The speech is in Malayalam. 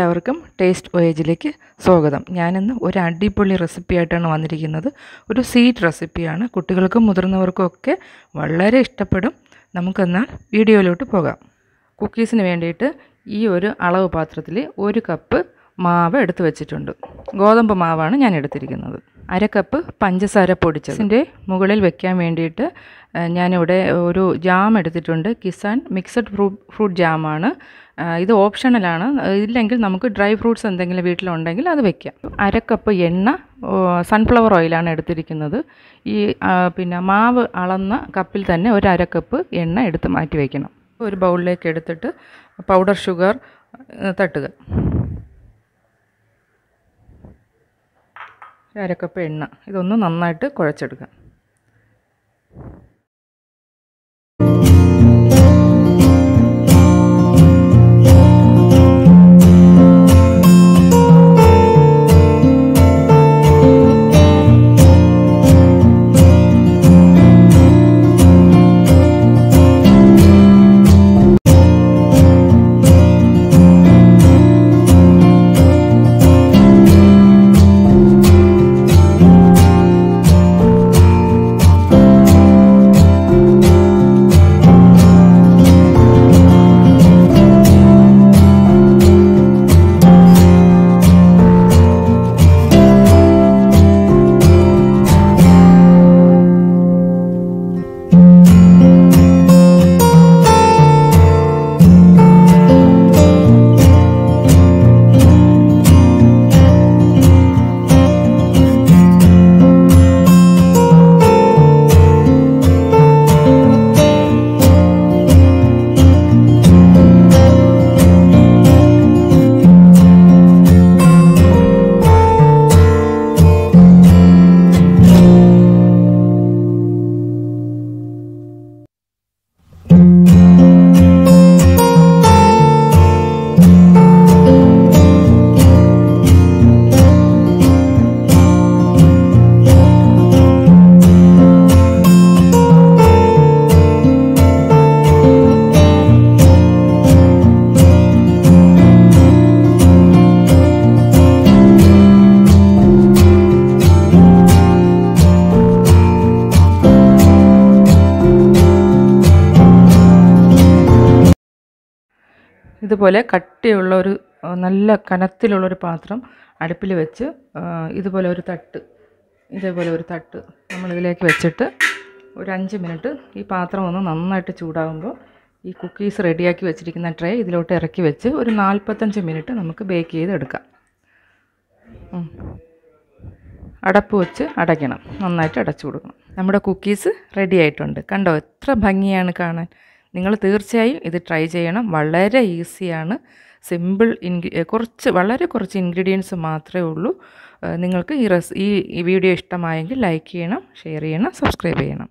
എല്ലാവർക്കും ടേസ്റ്റ് വോയേജിലേക്ക് സ്വാഗതം. ഞാനിന്ന് ഒരു അടിപൊളി റെസിപ്പി ആയിട്ടാണ് വന്നിരിക്കുന്നത്. ഒരു സ്വീറ്റ് റെസിപ്പിയാണ് കുട്ടികൾക്കും മുതിർന്നവർക്കും ഒക്കെ വളരെ ഇഷ്ടപ്പെടും. നമുക്കെന്നാൽ വീഡിയോയിലോട്ട് പോകാം. കുക്കീസിന് വേണ്ടിയിട്ട് ഈ ഒരു അളവ് പാത്രത്തിൽ ഒരു കപ്പ് മാവ് എടുത്തു വെച്ചിട്ടുണ്ട്. ഗോതമ്പ് മാവാണ് ഞാൻ എടുത്തിരിക്കുന്നത്. അര കപ്പ് പഞ്ചസാര പൊടിച്ചതിന്റെ മുകളിൽ വെക്കാൻ വേണ്ടിയിട്ട് ഞാനിവിടെ ഒരു ജാം എടുത്തിട്ടുണ്ട്. കിസാൻ മിക്സഡ് ഫ്രൂട്ട് ഫ്രൂട്ട് ജാമാണ് ഇത് ഓപ്ഷണലാണ്. ഇല്ലെങ്കിൽ നമുക്ക് ഡ്രൈ ഫ്രൂട്ട്സ് എന്തെങ്കിലും വീട്ടിലുണ്ടെങ്കിൽ അത് വെക്കാം. അര കപ്പ് എണ്ണ സൺഫ്ലവർ ഓയിലാണ് എടുത്തിരിക്കുന്നത്. ഈ പിന്നെ മാവ് അളന്ന കപ്പിൽ തന്നെ ഒരു അര കപ്പ് എണ്ണ എടുത്ത് മാറ്റി വയ്ക്കണം ഒരു ബൗളിലേക്ക് എടുത്തിട്ട് പൗഡർ ഷുഗർ തട്ടുക. ഒരു അരക്കപ്പ് എണ്ണ. ഇതൊന്ന് നന്നായിട്ട് കുഴച്ചെടുക്കുക. ഇതുപോലെ കട്ടിയുള്ള ഒരു നല്ല കനത്തിലുള്ളൊരു പാത്രം അടുപ്പിൽ വെച്ച് ഇതുപോലെ ഒരു തട്ട് ഇതേപോലെ ഒരു തട്ട് നമ്മളിതിലേക്ക് വെച്ചിട്ട് ഒരു അഞ്ച് മിനിറ്റ് ഈ പാത്രം ഒന്ന് നന്നായിട്ട് ചൂടാകുമ്പോൾ ഈ കുക്കീസ് റെഡിയാക്കി വെച്ചിരിക്കുന്ന ട്രേ ഇതിലോട്ട് ഇറക്കി വെച്ച് ഒരു നാൽപ്പത്തഞ്ച് മിനിറ്റ് നമുക്ക് ബേക്ക് ചെയ്തെടുക്കാം. അടപ്പ് വെച്ച് അടയ്ക്കണം. നന്നായിട്ട് അടച്ചു കൊടുക്കണം നമ്മുടെ കുക്കീസ് റെഡി ആയിട്ടുണ്ട്. കണ്ടോ എത്ര ഭംഗിയാണ് കാണാൻ. നിങ്ങൾ തീർച്ചയായും ഇത് ട്രൈ ചെയ്യണം. വളരെ ഈസിയാണ് സിമ്പിൾ ഇൻഗ്രി കുറച്ച് വളരെ കുറച്ച് ഇൻഗ്രീഡിയൻസ് മാത്രമേ ഉള്ളൂ. നിങ്ങൾക്ക് ഈ റെസ് ഈ വീഡിയോ ഇഷ്ടമായെങ്കിൽ ലൈക്ക് ചെയ്യണം ഷെയർ ചെയ്യണം സബ്സ്ക്രൈബ് ചെയ്യണം.